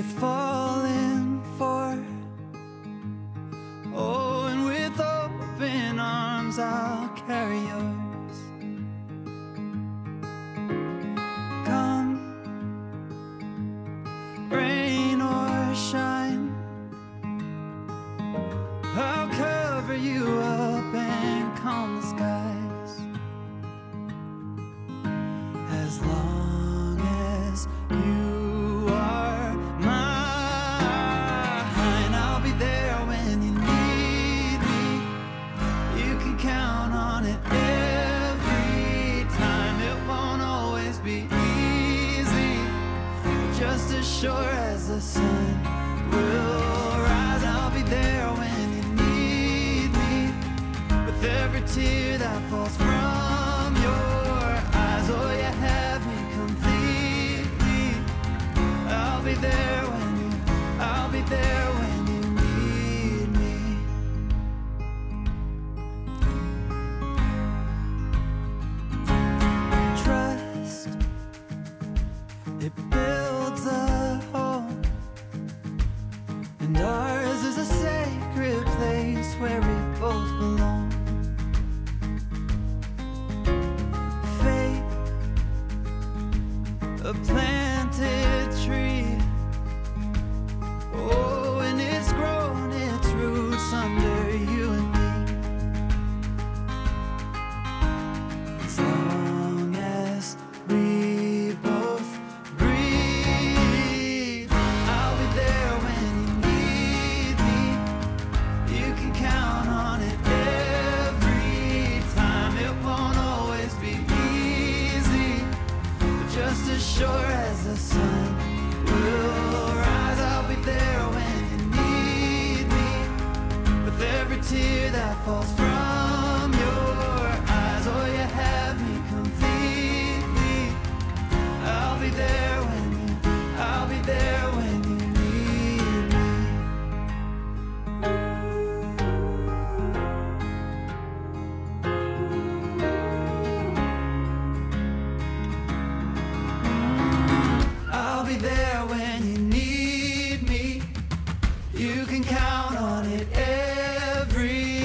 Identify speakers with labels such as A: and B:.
A: worth falling for. Oh, and with open arms I'll carry yours. Come, rain or shine, I'll cover you up and calm the skies. As long just as sure as the sun will rise. I'll be there when you need me. With every tear that falls from And ours is a sacred place where just as sure as the sun will rise, I'll be there when you need me. With every tear that falls from on it every